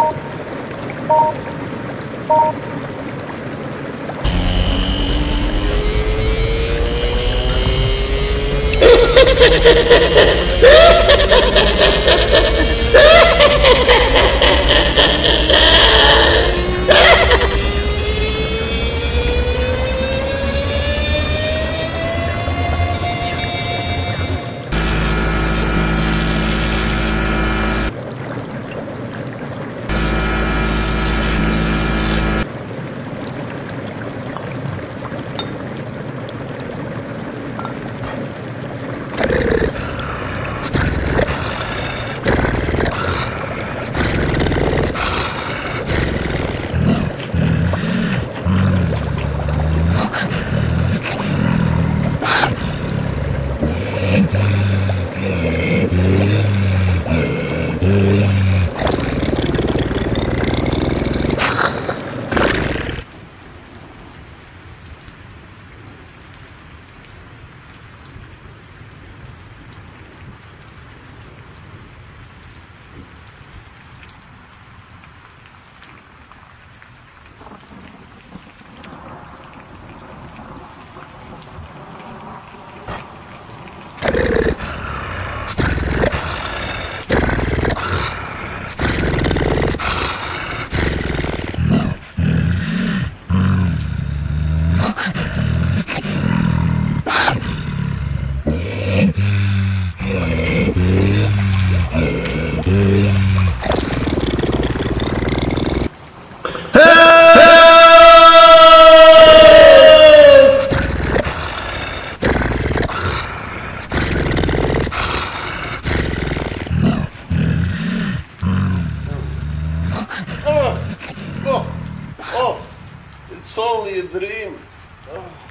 Ha ha ha ha ha! It's only a dream. Oh.